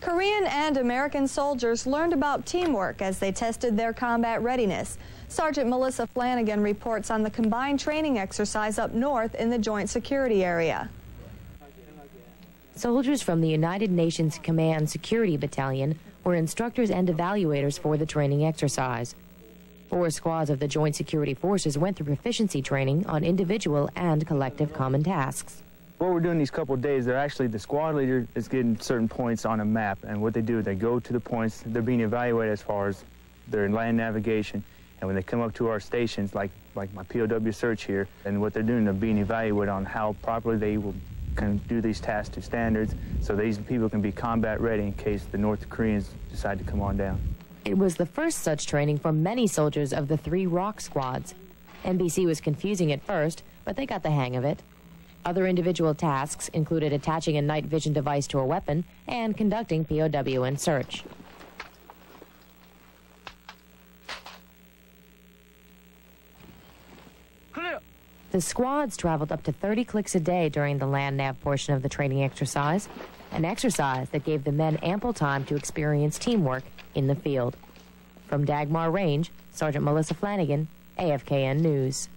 Korean and American soldiers learned about teamwork as they tested their combat readiness. Sergeant Melissa Flanagan reports on the combined training exercise up north in the Joint Security Area. Soldiers from the United Nations Command Security Battalion were instructors and evaluators for the training exercise. Four squads of the Joint Security Forces went through proficiency training on individual and collective common tasks. What we're doing these couple days, they're actually, the squad leader is getting certain points on a map, and what they do, they go to the points, they're being evaluated as far as their land navigation, and when they come up to our stations, like, like my POW search here, and what they're doing, they're being evaluated on how properly they will can do these tasks to standards, so these people can be combat ready in case the North Koreans decide to come on down. It was the first such training for many soldiers of the three ROK squads. NBC was confusing at first, but they got the hang of it. Other individual tasks included attaching a night vision device to a weapon and conducting POW and search. The squads traveled up to 30 clicks a day during the land nav portion of the training exercise, an exercise that gave the men ample time to experience teamwork in the field. From Dagmar Range, Sergeant Melissa Flanagan, AFKN News.